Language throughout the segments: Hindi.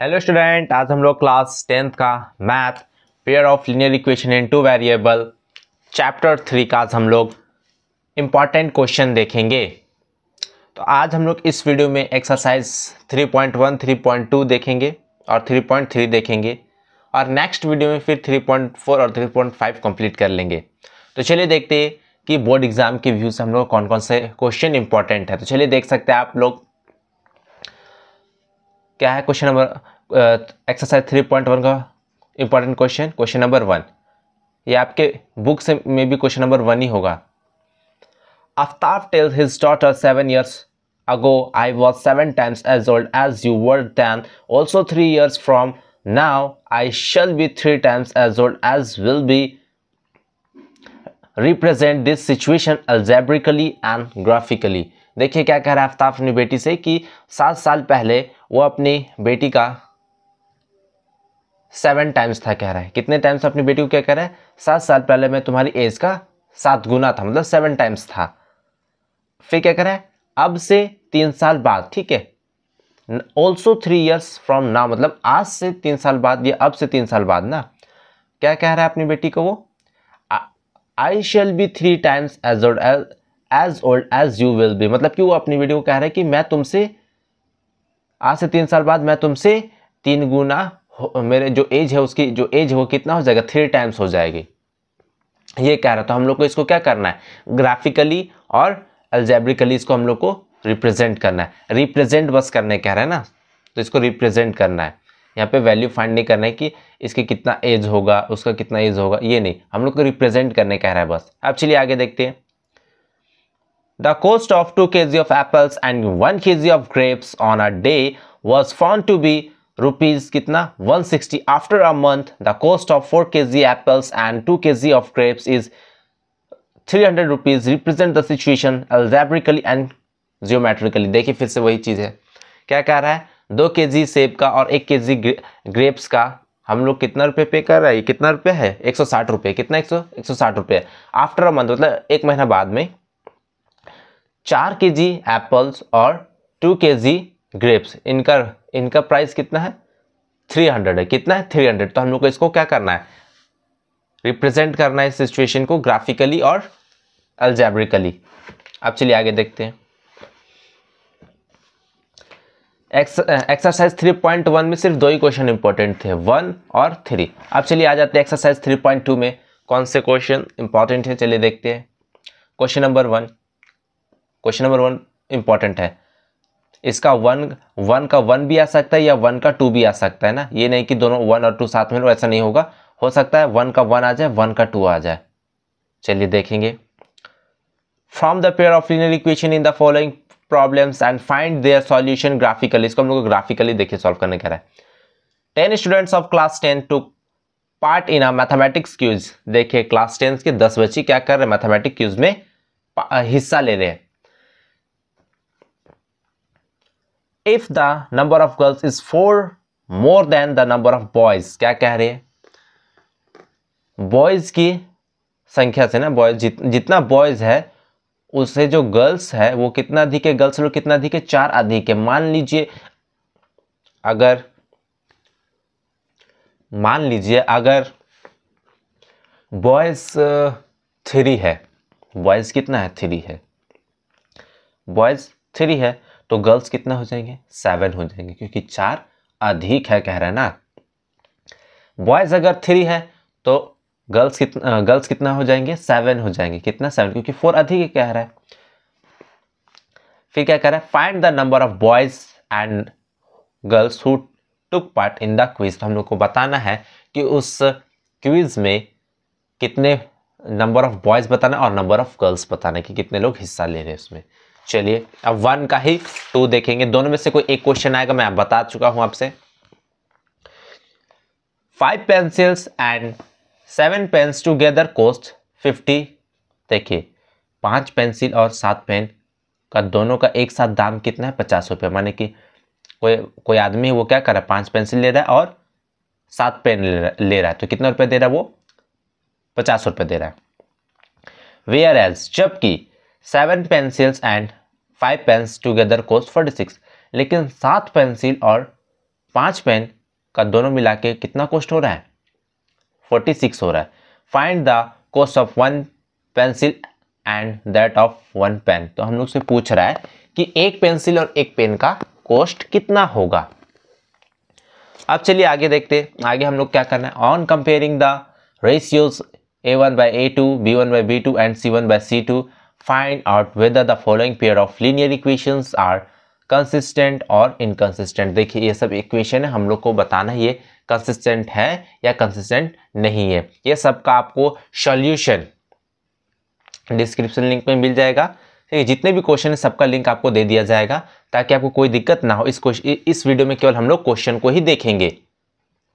हेलो स्टूडेंट आज हम लोग क्लास टेंथ का math pair of linear equation in two variable chapter three का आज हम लोग इंपॉर्टेंट क्वेश्चन देखेंगे। तो आज हम लोग इस वीडियो में एक्सरसाइज 3.1, 3.2 देखेंगे और 3.3 देखेंगे। और नेक्स्ट वीडियो में फिर 3.4 और 3.5 कंप्लीट कर लेंगे। तो चलिए देखते हैं कि बोर्ड एग्ज़ाम के व्यू से हम लोग कौन कौन से क्वेश्चन इंपॉर्टेंट है। तो चलिए देख सकते हैं आप लोग। क्या है question number exercise three point one का important question question number one ये आपके बुक से में भी क्वेश्चन नंबर वन ही होगा। Aftab tells his daughter seven years ago I was seven times as old as you were then also three years from now I shall be three times as old as will be represent this situation algebraically and graphically देखिए क्या कह रहा है आफ्ताब अपनी बेटी से कि सात साल पहले वो अपनी बेटी का सेवन टाइम्स था कह रहा है। कितने टाइम्स अपनी बेटी को क्या कह रहा है? सात साल पहले मैं तुम्हारी एज का सात गुना था मतलब सेवन टाइम्स था। फिर क्या कह रहा है? अब से तीन साल बाद, ठीक है? ऑल्सो थ्री ईयर्स फ्रॉम ना मतलब आज से तीन साल बाद, या अब से तीन साल बाद ना? क्या कह रहा है अपनी बेटी को वो? I shall be three times as old as old as you will be मतलब कि वो अपनी वीडियो को कह रहा है कि मैं तुमसे, आज से तीन साल बाद मैं तुमसे तीन गुना मेरे जो एज है उसकी, जो एज है वो कितना हो जाएगा? थ्री टाइम्स हो जाएगी। ये कह रहा तो हम लोग को इसको क्या करना है? ग्राफिकली और अल्जेब्रिकली इसको हम लोग को रिप्रेजेंट करना है। रिप्रेजेंट बस करने कह रहा है ना? तो इसको रिप्रेजेंट करना है। यहाँ पे वैल्यू फाइंड नहीं करना है कि इसकी कितना एज होगा, उसका कितना एज होगा, ये नहीं। हम लोग को रिप्रेजेंट करने कह रहा है बस। अब चलिए आगे देखते हैं। The cost of 2 kg of apples and 1 kg of grapes on a day was found to be rupees kitna 160 after a month the cost of 4 kg apples and 2 kg of grapes is 300 rupees represent the situation algebraically and geometrically देखिए फिर से वही चीज़ है क्या कह रहा है दो के जी और एक के जी ग्रेप्स का हम लोग कितना रुपए पे कर रहे हैं कितना रुपए है एक सौ साठ रुपये कितना एक सौ एक सौ साठ रुपये आफ्टर अ मंथ मतलब एक महीना बाद में चार के जी एप्पल्स और टू के जी ग्रेप्स। इनका इनका प्राइस कितना है? थ्री हंड्रेड है। कितना है? Three hundred. तो हम लोग को इसको क्या करना है? रिप्रेजेंट करना है इस सिचुएशन को ग्राफिकली और अल्जेब्रिकली। अब चलिए आगे देखते हैं। एक्सरसाइज 3.1 में सिर्फ़ दो ही क्वेश्चन इंपॉर्टेंट थे। वन और थ्री अब चलिए आ जाते हैं एक्सरसाइज 3.2 में। कौन से क्वेश्चन इंपॉर्टेंट है? चलिए देखते हैं। Question number one question number one important है। इसका वन वन का वन भी आ सकता है या वन का टू भी आ सकता है ना? ये नहीं कि दोनों वन और टू साथ में ऐसा नहीं होगा। हो सकता है वन का वन आ जाए वन का टू आ जाए। चलिए देखेंगे। From the pair of linear equation in the following problems and find their solution graphically इसको हम लोग ग्राफिकली देखिए सॉल्व करने कह रहे हैं ten students of class ten took part in a mathematics quiz देखिए क्लास टेन के दस बच्चे क्या कर रहे हैं? मैथमेटिक क्यूज में हिस्सा ले रहे हैं। If the number of girls is four more than the number of boys क्या कह रहे हैं? बॉयज़ की संख्या से ना बॉयज़ जित, जितना बॉयज़ है उससे जो गर्ल्स है वो कितना अधिक है? गर्ल्स लोग कितना अधिक है? चार अधिक है। मान लीजिए अगर मान लीजिए अगर बॉयज़ थ्री है। बॉयज़ कितना है? थ्री है। बॉयज़ थ्री है। तो गर्ल्स कितना हो जाएँगे? सेवन हो जाएँगे, क्योंकि चार अधिक है, कह रहे हैं ना। बॉयज़ अगर थ्री है तो गर्ल्स कितना गर्ल्स कितना हो जाएँगे? सेवन हो जाएँगे। कितना? सेवन, क्योंकि फोर अधिक कह रहा है। फिर क्या कह रहा है? Find the number of boys and girls who took part in the quiz हम लोग को बताना है कि उस क्विज में कितने नंबर ऑफ़ बॉयज़ बताना और नंबर ऑफ़ गर्ल्स बताना कि कितने लोग हिस्सा ले रहे हैं उसमें। चलिए, अब वन का ही टू देखेंगे। दोनों में से कोई एक क्वेश्चन आएगा, मैं बता चुका हूँ आपसे। Five pencils and seven pens together cost fifty देखिए, पाँच पेंसिल और सात पेन का दोनों का एक साथ दाम कितना है? पचास रुपये। माने कि कोई कोई आदमी वो क्या कर रहा है? पाँच पेंसिल ले रहा है और सात पेन ले रहा है। तो कितना रुपये दे रहा है वो? पचास रुपये दे रहा है। वेयर एल्स जबकि seven pencils and five pens together cost forty six. लेकिन सात पेंसिल और पाँच पेन का दोनों मिला के कितना कॉस्ट हो रहा है? फोर्टी सिक्स हो रहा है। Find the cost of one pencil and that of one pen. तो हम लोग से पूछ रहा है कि एक पेंसिल और एक पेन का कॉस्ट कितना होगा? अब चलिए आगे देखते आगे हम लोग क्या करना है? On comparing the ratios A one by A two B one by B two and C one by C two find out whether the following pair of linear equations are consistent और इनकंसिस्टेंट देखिए, ये सब इक्वेशन है हम लोग को बताना ये कंसिस्टेंट है या कंसिस्टेंट नहीं है। ये सब का आपको सॉल्यूशन डिस्क्रिप्शन लिंक में मिल जाएगा। ठीक है जितने भी क्वेश्चन है, सबका लिंक आपको दे दिया जाएगा, ताकि आपको कोई दिक्कत ना हो। इस इस वीडियो में केवल हम लोग क्वेश्चन को ही देखेंगे।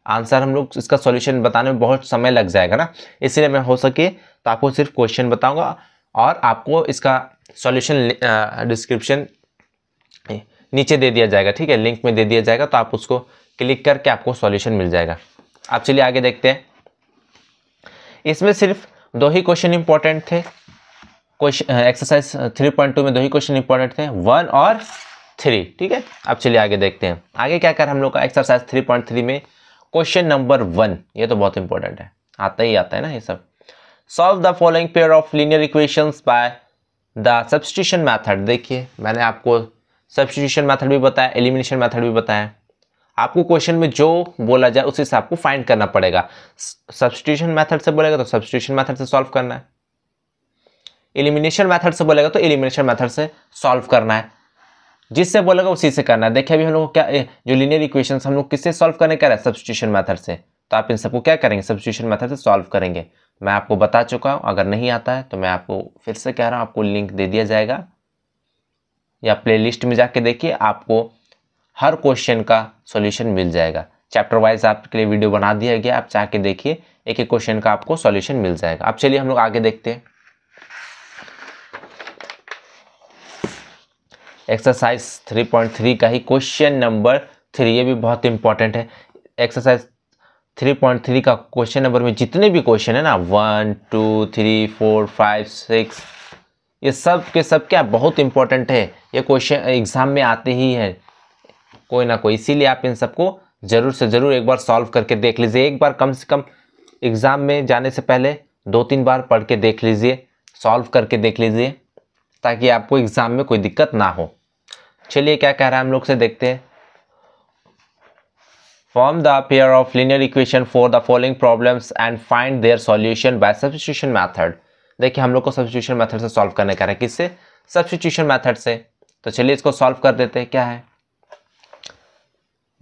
आंसर हम लोग इसका सॉल्यूशन बताने में बहुत समय लग जाएगा ना। इसलिए मैं हो सके तो आपको सिर्फ़ क्वेश्चन बताऊँगा। और आपको इसका सॉल्यूशन डिस्क्रिप्शन नीचे दे दिया जाएगा, ठीक है? लिंक में दे दिया जाएगा तो आप उसको क्लिक करके आपको सॉल्यूशन मिल जाएगा। आप चलिए आगे देखते हैं। इसमें सिर्फ़ दो ही क्वेश्चन इंपॉर्टेंट थे। Question exercise three point two में दो ही क्वेश्चन इंपॉर्टेंट थे। वन और थ्री ठीक है? अब चलिए आगे देखते हैं। आगे क्या कर हम लोग का एक्सरसाइज थ्री पॉइंट थ्री में क्वेश्चन नंबर वन ये तो बहुत इंपॉर्टेंट है। आता ही आता है ना ये सब। Solve the following pair of linear equations by the substitution method देखिए, मैंने आपको सब्सटीट्यूशन मेथड भी बताया एलिमिनेशन मेथड भी बताया। आपको क्वेश्चन में जो बोला जाए, उसी से आपको फाइंड करना पड़ेगा। सब्सटीट्यूशन मेथड से बोलेगा तो सब्सटीट्यूशन मेथड से सॉल्व करना है। एलिमिनेशन मेथड से बोलेगा तो एलिमिनेशन मेथड से सॉल्व करना है। जिससे बोलेगा, उसी से करना है। देखिए, अभी हम लोग क्या जो लीनियर इक्वेशन हम लोग किससे सॉल्व करने कह रहे? हैं सब्सटीट्यूशन मेथड से। तो आप इन सबको क्या करेंगे? सब्सटीट्यूशन मेथड से सॉल्व करेंगे। मैं आपको बता चुका हूँ। अगर नहीं आता है तो मैं आपको फिर से कह रहा हूँ, आपको लिंक दे दिया जाएगा। या प्लेलिस्ट में जाके देखिए, आपको हर क्वेश्चन का सॉल्यूशन मिल जाएगा। चैप्टर वाइज आपके लिए वीडियो बना दिया गया, आप जाके देखिए एक एक क्वेश्चन का आपको सॉल्यूशन मिल जाएगा। अब चलिए हम लोग आगे देखते हैं। एक्सरसाइज 3.3 का ही क्वेश्चन नंबर थ्री ये भी बहुत इंपॉर्टेंट है। एक्सरसाइज 3.3 का क्वेश्चन नंबर में जितने भी क्वेश्चन है ना one two three four five six ये सब के सब क्या बहुत इंपॉर्टेंट है। ये क्वेश्चन एग्ज़ाम में आते ही हैं। कोई ना कोई, इसीलिए आप इन सबको ज़रूर से ज़रूर एक बार सॉल्व करके देख लीजिए। एक बार कम से कम एग्ज़ाम में जाने से पहले दो तीन बार पढ़ के देख लीजिए सॉल्व करके देख लीजिए, ताकि आपको एग्ज़ाम में कोई दिक्कत ना हो। चलिए, क्या कह रहा है हम लोग से? देखते हैं। Form the pair of linear equation for the following problems and find their solution by substitution method देखिए, हम लोग को सब्सटीट्यूशन मेथड से सॉल्व करने का है किससे? सब्सटीट्यूशन मेथड से। तो चलिए इसको सॉल्व कर देते हैं। क्या है?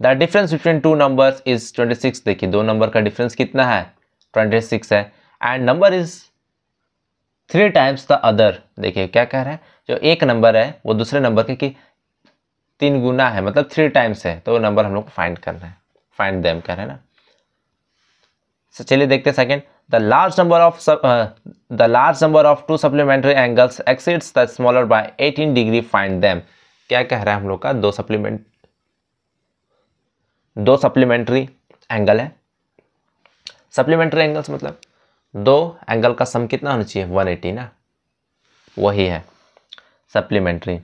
The difference between two numbers is 26 देखिए, दो नंबर का डिफरेंस कितना है? 26 है। And number is three times the other देखिए, क्या कह रहा है? जो एक नंबर है, वो दूसरे नंबर के कि तीन गुना है मतलब थ्री टाइम्स है। तो वो नंबर हम लोग को फाइंड करना है। फाइंड देम कह रहे हैं ना? So, चलिए देखते हैं second the large number of the large number of two supplementary angles exceeds the smaller by 18 degree find them क्या कह रहा है हम लोग का? दो सप्लीमेंट दो सप्लीमेंट्री एंगल है। सप्लीमेंट्री एंगल्स मतलब दो एंगल का सम कितना होना चाहिए? 180 ना? वही है। सप्लीमेंट्री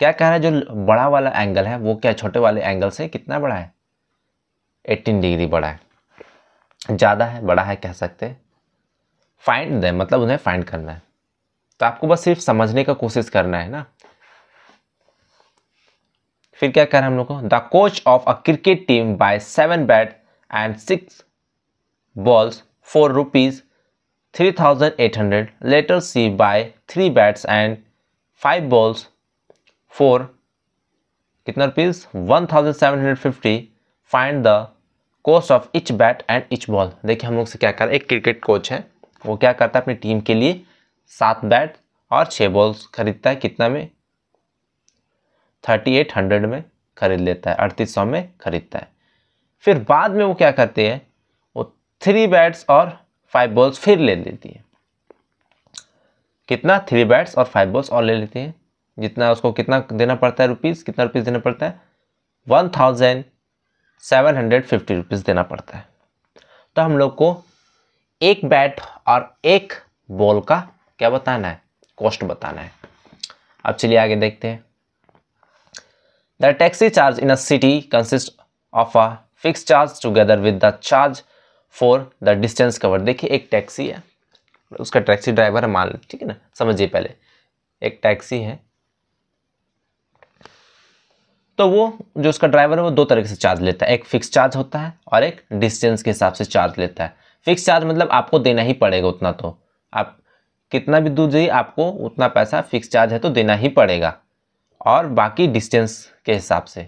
क्या कह रहा है? जो बड़ा वाला एंगल है वो क्या छोटे वाले एंगल से कितना बड़ा है? 18 डिग्री बड़ा है। ज़्यादा है, बड़ा है कह सकते फाइंड दें मतलब उन्हें फाइंड करना है। तो आपको बस सिर्फ़ समझने का कोशिश करना है ना। फिर क्या कर हम लोग को? The coach of a cricket team buy seven bat and six balls for rupees three thousand eight hundred later she buy three bats and five balls for कितना rupees one thousand seven hundred fifty find the cost of each bat and each ball देखिए हम लोग से क्या कर, एक क्रिकेट कोच है, वो क्या करता है अपनी टीम के लिए सात बैट और छः बॉल्स खरीदता है, कितना में? थर्टी एट हंड्रेड में खरीद लेता है, अड़तीस सौ में खरीदता है। फिर बाद में वो क्या करते हैं, वो थ्री बैट्स और फाइव बॉल्स फिर ले लेती है। कितना? थ्री बैट्स और फाइव बॉल्स और ले लेती है। जितना उसको कितना देना पड़ता है रुपीज़ कितना रुपीज़ देना पड़ता है? One thousand seven hundred fifty rupees देना पड़ता है। तो हम लोग को एक बैट और एक बॉल का क्या बताना है? कॉस्ट बताना है। अब चलिए आगे देखते हैं। The taxi charge in a city consist of a fix charge together with the charge for the distance cover देखिए, एक टैक्सी है। उसका टैक्सी ड्राइवर है मान ठीक है ना? समझिए पहले। एक टैक्सी है। तो वो, जो उसका ड्राइवर है, वो दो तरीके से चार्ज लेता है। एक फिक्स चार्ज होता है और एक डिस्टेंस के हिसाब से चार्ज लेता है। फिक्स चार्ज मतलब आपको देना ही पड़ेगा उतना तो। आप कितना भी दूर जाइए, आपको उतना पैसा फिक्स चार्ज है तो देना ही पड़ेगा। और बाकी डिस्टेंस के हिसाब से।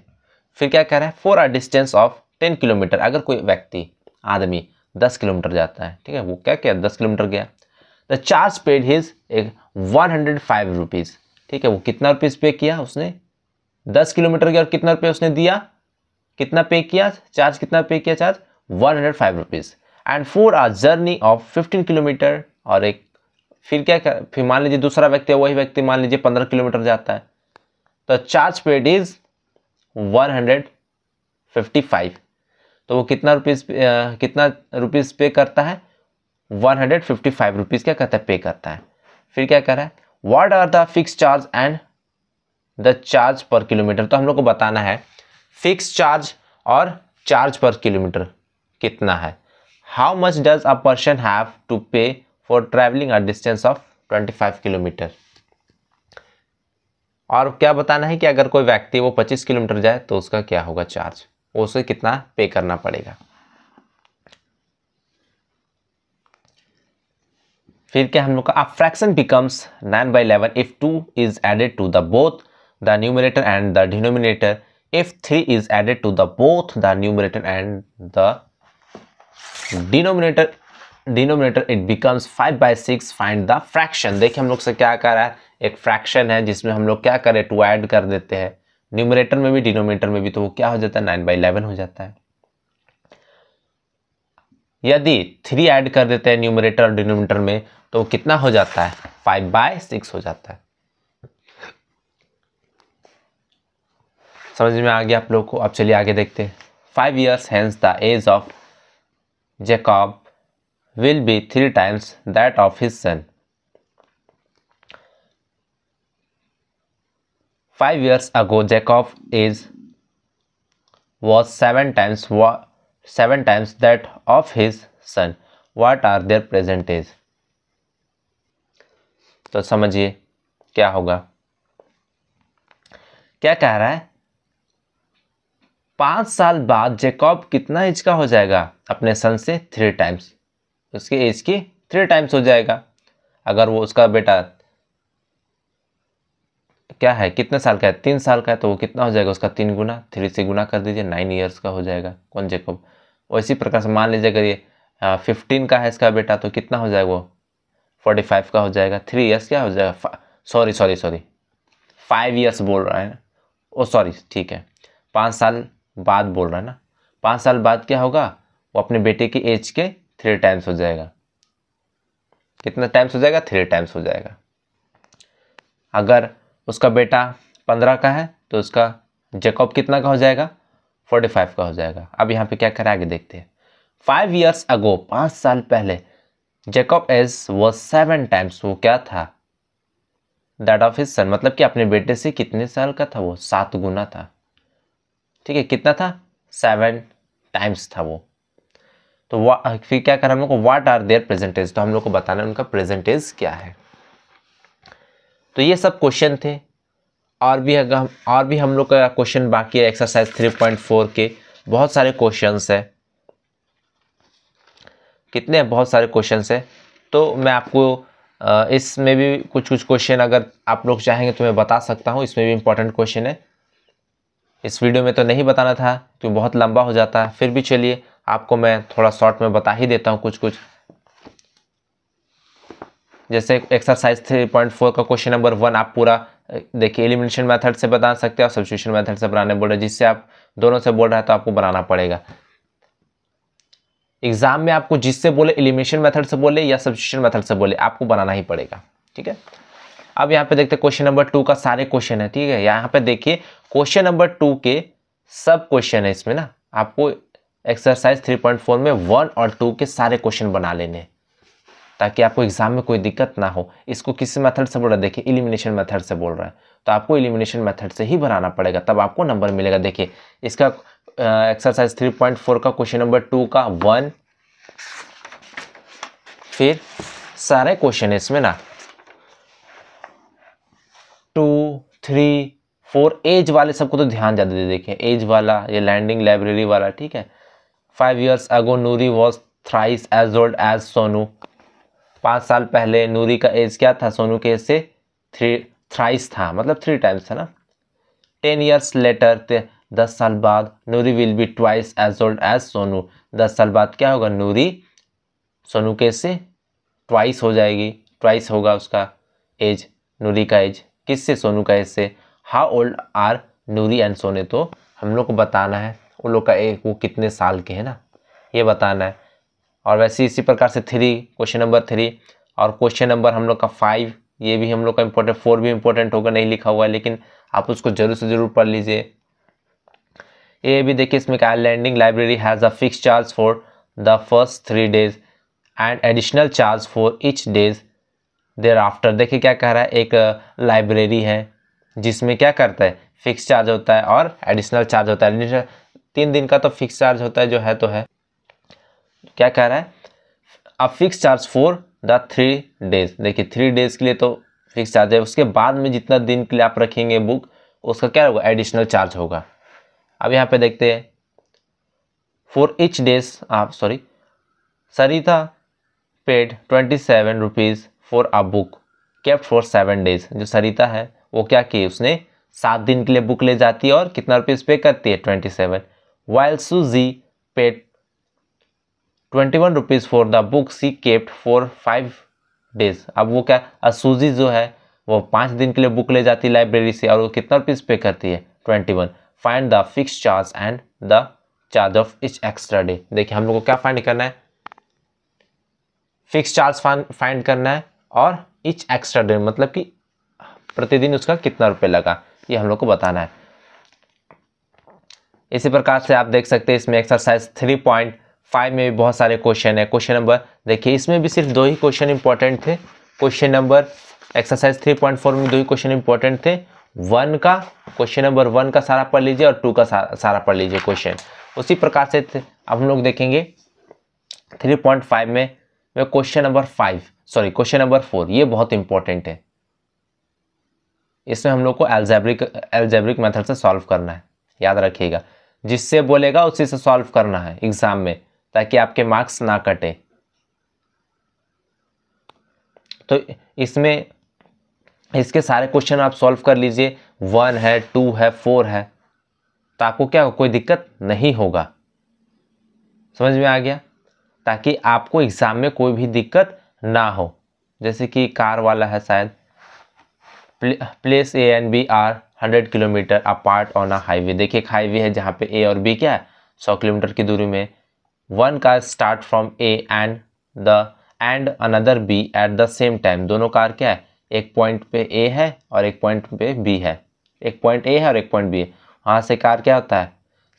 फिर क्या कह रहा है? For are distance of ten kilometre अगर कोई व्यक्ति, आदमी दस किलोमीटर जाता है, ठीक है, वो क्या किया? दस किलोमीटर गया। द चार्ज पेड हिज एक वन हंड्रेड फाइव रुपीज़ ठीक है, वो कितना रुपीज़ पे किया? उसने दस किलोमीटर गया और कितना रुपये उसने दिया? कितना पे किया? चार्ज कितना पे किया charge one hundred five rupees and for are journey of fifteen kilometre और एक फिर क्या कर, फिर मान लीजिए दूसरा व्यक्ति वही व्यक्ति मान लीजिए पंद्रह किलोमीटर जाता है। तो charge paid is one hundred fifty five तो वो कितना रुपीज़ कितना रुपीज़ पे करता है? One hundred fifty five rupees क्या करता है? पे करता है। फिर क्या कर रहा है? What are the fix charge and the charge per kilometre तो हम लोग को बताना है फिक्स चार्ज और चार्ज पर किलोमीटर कितना है? How much does a person have to pay for travelling a distance of 25 kilometre और क्या बताना है कि अगर कोई व्यक्ति वो 25 किलोमीटर जाए तो उसका क्या होगा चार्ज उसे कितना पे करना पड़ेगा? फिर क्या हम लोग का fraction becomes 9 by eleven if two is added to the both the numerator and the denominator if three is added to the both the numerator and the denominator denominator it becomes five by six find the fraction देखिए हम लोग से क्या कर रहा है? एक फ्रैक्शन है जिसमें हम लोग क्या करें? टू ऐड कर देते हैं। न्यूमिनेटर में भी डिनोमिनेटर में भी तो वो क्या हो जाता है? नाइन बाई इलेवन हो जाता है। यदि थ्री ऐड कर देते हैं न्यूमिनेटर और डिनोमिनेटर में तो कितना हो जाता है? फाइव बाय सिक्स हो जाता है। समझ में आ गया आप लोग को? अब चलिए आगे देखते five years hence the age of Jacob will be three times that of his son five years ago Jacob age was seven times seven times that of his son what are their present age तो समझिए, क्या होगा? क्या कह रहा है? पाँच साल बाद जेकॉब कितना एज का हो जाएगा? अपने सन से थ्री टाइम्स उसकी एज की थ्री टाइम्स हो जाएगा। अगर वो उसका बेटा क्या है? कितने साल का है? तीन साल का है तो वो कितना हो जाएगा? उसका तीन गुना थ्री से गुना कर दीजिए नाइन ईयर्स का हो जाएगा। कौन जेकब? वैसी प्रकार से मान लीजिए, अगर ये फिफ्टीन का है इसका बेटा तो कितना हो जाएगा वो? फोर्टी फाइव का हो जाएगा। थ्री ईयर्स क्या हो जाएगा? Sorry sorry sorry five years बोल रहा है। ओ सॉरी ठीक है। पाँच साल बाद बोल रहा है ना। पाँच साल बाद क्या होगा? वो अपने बेटे की एज के थ्री टाइम्स हो जाएगा। कितना टाइम्स हो जाएगा? थ्री टाइम्स हो जाएगा। अगर उसका बेटा पंद्रह का है तो उसका जेकॉब कितना का हो जाएगा? फोर्टी फाइव का हो जाएगा। अब यहाँ पे क्या करें? आगे देखते हैं। फाइव ईयर्स अगो पाँच साल पहले जेकॉब एज वो सेवन टाइम्स वो क्या था? दैट ऑफ़ हिज सन मतलब कि अपने बेटे से कितने साल का था वो? सात गुना था। ठीक है, कितना था? सेवन टाइम्स था वो। तो फिर क्या करें हम लोग को? वाट आर देयर प्रेजेंटेज तो हम लोग को बताना उनका प्रेजेंटेज क्या है। तो ये सब क्वेश्चन थे। और भी अगर और भी हम लोग का क्वेश्चन बाकी है एक्सरसाइज 3.4 के। बहुत सारे क्वेश्चंस है। कितने है? बहुत सारे क्वेश्चंस है। तो मैं आपको इसमें भी कुछ कुछ क्वेश्चन अगर आप लोग चाहेंगे तो मैं बता सकता हूँ। इसमें भी इम्पोर्टेंट क्वेश्चन है। इस वीडियो में तो नहीं बताना था क्योंकि बहुत लंबा हो जाता है फिर भी चलिए, आपको मैं थोड़ा शॉर्ट में बता ही देता हूँ कुछ कुछ जैसे एक्सरसाइज थ्री पॉइंट फोर का क्वेश्चन नंबर वन आप पूरा देखिए एलिमिनेशन मेथड से बता सकते हैं और सब्सिट्यूशन मेथड से बनाने बोल रहे जिससे आप दोनों से बोल रहे हैं तो आपको बनाना पड़ेगा। एग्ज़ाम में आपको जिससे बोले एलिमिनेशन मेथड से बोले या सब्सिट्यूशन मेथड से बोले, आपको बनाना ही पड़ेगा, ठीक है? अब यहाँ पे देखते हैं क्वेश्चन नंबर टू का सारे क्वेश्चन है, ठीक है? यहाँ पे देखिए क्वेश्चन नंबर टू के सब क्वेश्चन है इसमें ना। आपको एक्सरसाइज 3.4 में वन और टू के सारे क्वेश्चन बना लेने ताकि आपको एग्ज़ाम में कोई दिक्कत ना हो। इसको किस मेथड से बोल रहा है? देखिए इलिमिनेशन मेथड से बोल रहा है। तो आपको इलिमिनेशन मेथड से ही बनाना पड़ेगा, तब आपको नंबर मिलेगा। देखिए, इसका एक्सरसाइज थ्री पॉइंट फोर का क्वेश्चन नंबर टू का वन फिर सारे क्वेश्चन है इसमें ना। टू, थ्री, फोर, एज वाले सबको तो ध्यान ज़्यादा दे देखें। एज वाला, ये लैंडिंग लाइब्रेरी वाला, ठीक है? Five years ago Noori was thrice as old as Sonu पाँच साल पहले नूरी का एज क्या था? सोनू के एज से थ्री थ्राइस था। मतलब थ्री टाइम्स था ना? टेन ईयर्स लेटर दस साल बाद Noori will be twice as old as Sonu दस साल बाद क्या होगा नूरी सोनू के से ट्वाइस हो जाएगी। ट्वाइस होगा उसका एज नूरी का एज किससे सोनू का एज से how old are Noori and Sonu तो हम लोग को बताना है, उन लोग का एक, वो कितने साल के हैं ना? ये बताना है। और वैसे इसी प्रकार से थ्री क्वेश्चन नंबर थ्री और क्वेश्चन नंबर हम लोग का फाइव ये भी हम लोग का इम्पोर्टेंट फोर भी इम्पोर्टेंट होगा, नहीं लिखा हुआ है, लेकिन आप उसको ज़रूर से ज़रूर पढ़ लीजिए। ये भी देखिए, इसमें क्या lending library has a fix charge for the first three days and additional charge for each days thereafter देखिए क्या कह रहा है, एक लाइब्रेरी है, जिसमें क्या करता है फिक्स चार्ज होता है और एडिशनल चार्ज होता है। तीन दिन का तो फिक्स चार्ज होता है, जो है तो है। क्या कह रहा है, अब fix charge for the three days देखिए थ्री डेज़ के लिए तो फिक्स चार्ज है। उसके बाद में जितना दिन के लिए आप रखेंगे बुक उसका क्या होगा एडिशनल चार्ज होगा। अब यहाँ पे देखते हैं फॉर इच डेज़ आप sorry Sarita paid twenty seven rupees for a book kept for seven days जो सरिता है, वो क्या की उसने सात दिन के लिए बुक ले जाती है और कितना रुपीज़ पे करती है? Twenty seven while Susy paid twenty one rupees for the book she kept for five days अब वो क्या? असूजी जो है, वो पाँच दिन के लिए बुक ले जाती है लाइब्रेरी से और वो कितना रुपीज़ पे करती है? Twenty one find the fix charge and the charge of each extra day देखिए, हम लोग को क्या फाइंड करना है? फिक्स चार्ज फाइंड करना है। और इच एक्स्ट्रा डे मतलब कि प्रतिदिन उसका कितना रुपये लगा, ये हम लोग को बताना है। इसी प्रकार से आप देख सकते हैं, इसमें एक्सरसाइज थ्री पॉइंट फाइव में भी बहुत सारे क्वेश्चन है। क्वेश्चन नंबर देखिए, इसमें भी सिर्फ़ दो ही क्वेश्चन इंपॉर्टेंट थे। Question number exercise three point four में दो ही क्वेश्चन इंपॉर्टेंट थे। वन का क्वेश्चन नंबर वन का सारा पढ़ लीजिए और टू का सारा सारा पढ़ लीजिए क्वेश्चन उसी प्रकार से अब हम लोग देखेंगे थ्री पॉइंट फाइव में question number five sorry question number four ये बहुत इंपॉर्टेंट है। इसमें हम लोग को एल्जेब्रिक एल्जेब्रिक मेथड से सॉल्व करना है, याद रखिएगा। जिससे बोलेगा, उसी से सॉल्व करना है एग्ज़ाम में, ताकि आपके मार्क्स ना कटे। तो इसमें, इसके सारे क्वेश्चन आप सॉल्व कर लीजिए। वन है टू है फोर है। तो आपको क्या, कोई दिक्कत नहीं होगा। समझ में आ गया? ताकि आपको एग्ज़ाम में कोई भी दिक्कत ना हो। जैसे कि कार वाला है शायद। Place A and B are hundred kilometre apart on a highway देखिए एक हाईवे है जहाँ पे ए और बी क्या है? सौ किलोमीटर की दूरी में। One car start from A and the and another B at the same time दोनों कार क्या है? एक पॉइंट पे ए है और एक पॉइंट पे बी है। एक पॉइंट ए है और एक पॉइंट बी है। वहाँ से कार क्या होता है?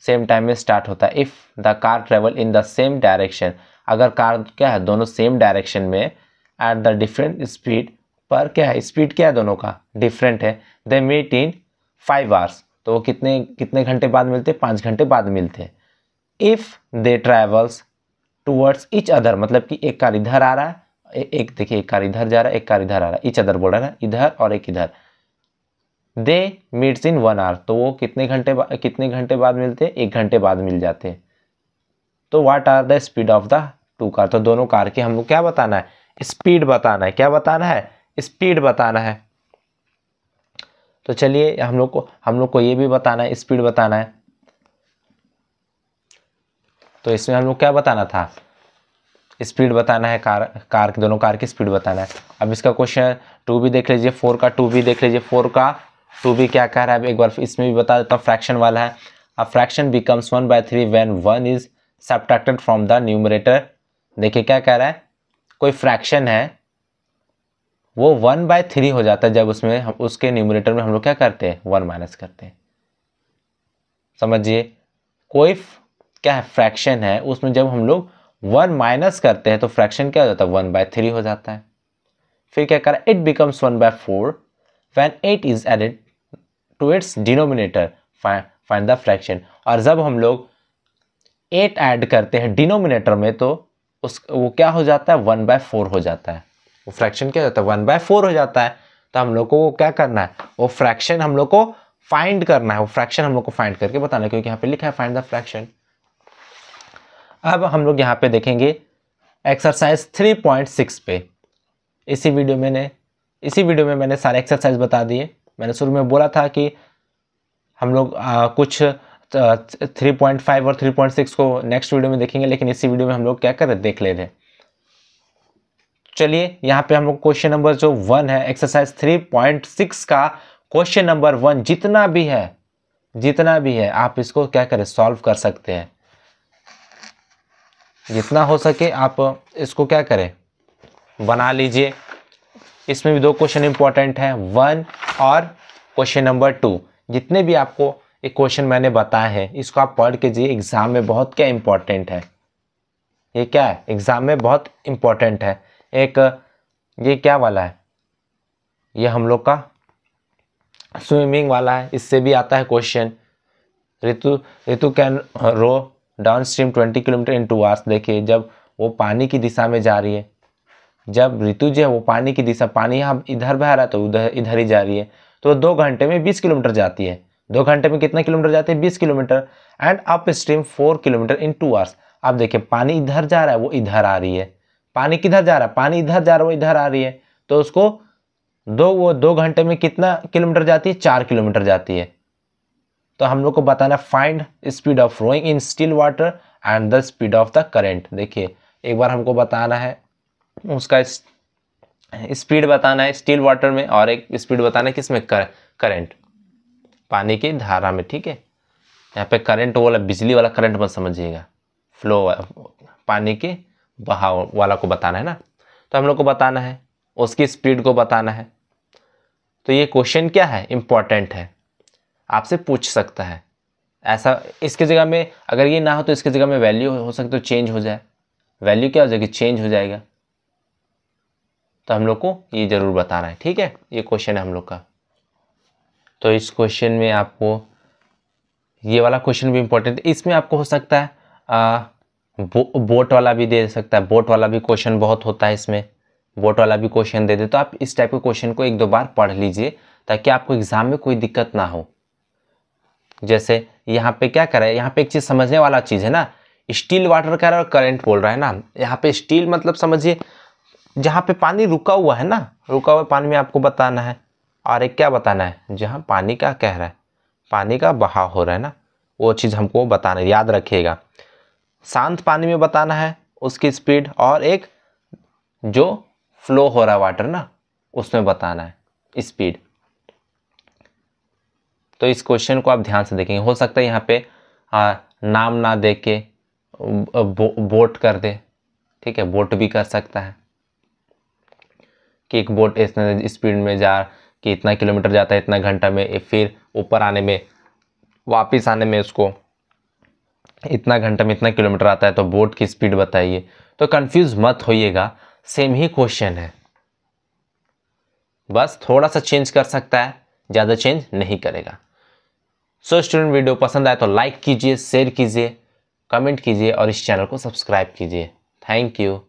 सेम टाइम में स्टार्ट होता है। If the car travel in the same direction अगर कार क्या है, दोनों सेम डायरेक्शन में एट द डिफरेंट स्पीड पर क्या है स्पीड क्या है दोनों का? डिफरेंट है। They meet in five hours तो वो कितने कितने घंटे बाद मिलते पाँच घंटे बाद मिलते if they travels towards each other मतलब कि एक कार इधर आ रहा है एक, देखिए, एक कार इधर जा रहा है, एक कार इधर आ रहा है। इच अदर बोल रहा है इधर और एक इधर। They meets in one hour तो वो कितने घंटे कितने घंटे बाद मिलते हैं? एक घंटे बाद मिल जाते हैं। तो what are the speed of the two car तो दोनों कार के हमको क्या बताना है? स्पीड बताना है। क्या बताना है? स्पीड बताना है। तो चलिए, हम लोग को, हम लोग को ये भी बताना है स्पीड बताना है। तो इसमें हम लोग क्या बताना था? स्पीड बताना है कार कार के दोनों कार की स्पीड बताना है। अब इसका क्वेश्चन टू भी देख लीजिए फोर का टू भी देख लीजिए। फोर का टू भी क्या कह रहा है? अब एक बार इसमें भी बता देता हूँ फ्रैक्शन वाला है। अब fraction becomes one by three when one is subtracted from the numerator देखिए क्या कह रहा है? कोई फ्रैक्शन है, वो वन बाय थ्री हो जाता है जब उसमें हम, उसके न्यूमरेटर में हम लोग क्या करते हैं? वन माइनस करते हैं। समझिए? कोई क्या है? फ्रैक्शन है, उसमें जब हम लोग वन माइनस करते हैं तो फ्रैक्शन क्या हो जाता है? वन बाय थ्री हो जाता है। फिर क्या करा? It becomes one by four when eight is added to its denominator find the fraction और जब हम लोग एट ऐड करते हैं डिनोमिनेटर में तो उस, वो क्या हो जाता है? वन बाय फोर हो जाता है। वो फ्रैक्शन क्या होता है? वन बाय फोर हो जाता है। तो हम लोग को वो क्या करना है? वो फ्रैक्शन हम लोग को फाइंड करना है। वो फ्रैक्शन हम लोग को फाइंड करके बताना है, क्योंकि यहाँ पे लिखा है फाइंड द फ्रैक्शन अब हम लोग यहाँ पे देखेंगे एक्सरसाइज 3.6 पे। इसी वीडियो में ने इसी वीडियो में मैंने सारे एक्सरसाइज बता दिए। मैंने शुरू में बोला था कि हम लोग कुछ थ्री पॉइंट फाइव और थ्री पॉइंट सिक्स को नेक्स्ट वीडियो में देखेंगे, लेकिन इसी वीडियो में हम लोग क्या कर रहे देख ले रहे चलिए, यहाँ पे हम लोग क्वेश्चन नंबर जो वन है एक्सरसाइज थ्री पॉइंट सिक्स का क्वेश्चन नंबर वन जितना भी है, जितना भी है, आप इसको क्या करें सॉल्व कर सकते हैं। जितना हो सके आप इसको क्या करें, बना लीजिए। इसमें भी दो क्वेश्चन इंपॉर्टेंट हैं वन और क्वेश्चन नंबर टू जितने भी आपको एक क्वेश्चन मैंने बताया है, इसको आप पढ़ के जी एग्ज़ाम में बहुत क्या इंपॉर्टेंट है। ये क्या है? एग्ज़ाम में बहुत इंपॉर्टेंट है। एक, ये क्या वाला है? ये हम लोग का स्विमिंग वाला है, इससे भी आता है question Ritu Ritu can row downstream twenty kilometre in two hours देखिए, जब वो पानी की दिशा में जा रही है, जब ऋतु जो है वो पानी की दिशा, पानी यहाँ इधर बह रहा है तो उधर, इधर ही जा रही है तो दो घंटे में बीस किलोमीटर जाती है। दो घंटे में कितना किलोमीटर जाती है? बीस kilometre. And upstream four kilometre in two hours आप देखिए पानी इधर जा रहा है वो इधर आ रही है। पानी किधर जा रहा है? पानी इधर जा रहा है वो इधर आ रही है। तो उसको दो वो दो घंटे में कितना किलोमीटर जाती है? चार किलोमीटर जाती है। तो हम लोग को बताना find speed of flowing in still water and the speed of the current देखिए एक बार हमको बताना है उसका स्पीड बताना है स्टील वाटर में और एक स्पीड बताना है किसमें? कर, करेंट पानी की धारा में, ठीक है? यहाँ पे करंट वाला, बिजली वाला करंट मत समझिएगा। फ्लो पानी के बहाव वाला को बताना है ना? तो हम लोग को बताना है, उसकी स्पीड को बताना है। तो ये क्वेश्चन क्या है? इंपॉर्टेंट है। आपसे पूछ सकता है। ऐसा, इसके जगह में, अगर ये ना हो तो इसके जगह में वैल्यू हो सकती तो चेंज हो जाए। वैल्यू क्या हो जाएगी? चेंज हो जाएगा। तो हम लोग को ये ज़रूर बताना है, ठीक है? ये क्वेश्चन है हम लोग का। तो इस क्वेश्चन में आपको ये वाला क्वेश्चन भी इम्पोर्टेंट है। इसमें आपको हो सकता है आ, बो, बोट वाला भी दे सकता है। बोट वाला भी क्वेश्चन बहुत होता है इसमें। बोट वाला भी क्वेश्चन दे दे। तो आप इस टाइप के क्वेश्चन को एक दो बार पढ़ लीजिए ताकि आपको एग्ज़ाम में कोई दिक्कत ना हो। जैसे यहाँ पे क्या करें यहाँ पे एक चीज़ समझने वाला चीज़ है ना। स्टील वाटर कह रहा है और करंट बोल रहा है ना। यहाँ पे स्टील मतलब समझिए जहाँ पे पानी रुका हुआ है ना। रुका हुआ पानी में आपको बताना है। और एक क्या बताना है? जहाँ पानी का कह रहा है। पानी का बहाव हो रहा है ना? वो चीज़ हमको बताना याद रखिएगा। शांत पानी में बताना है उसकी स्पीड और एक जो फ्लो हो रहा है वाटर ना उसमें बताना है स्पीड। तो इस क्वेश्चन को आप ध्यान से देखेंगे। हो सकता है यहाँ पे आ, नाम ना दे के बो, बोट कर दे। ठीक है बोट भी कर सकता है। कि एक बोट इतने स्पीड में जा कि इतना किलोमीटर जाता है, इतना घंटा में फिर ऊपर आने में, वापस आने में उसको इतना घंटा में इतना किलोमीटर आता है तो बोट की स्पीड बताइए। तो कंफ्यूज मत होइएगा सेम ही क्वेश्चन है। बस थोड़ा सा चेंज कर सकता है, ज़्यादा चेंज नहीं करेगा। सो स्टूडेंट वीडियो पसंद आए तो लाइक कीजिए शेयर कीजिए कमेंट कीजिए और इस चैनल को सब्सक्राइब कीजिए। Thank you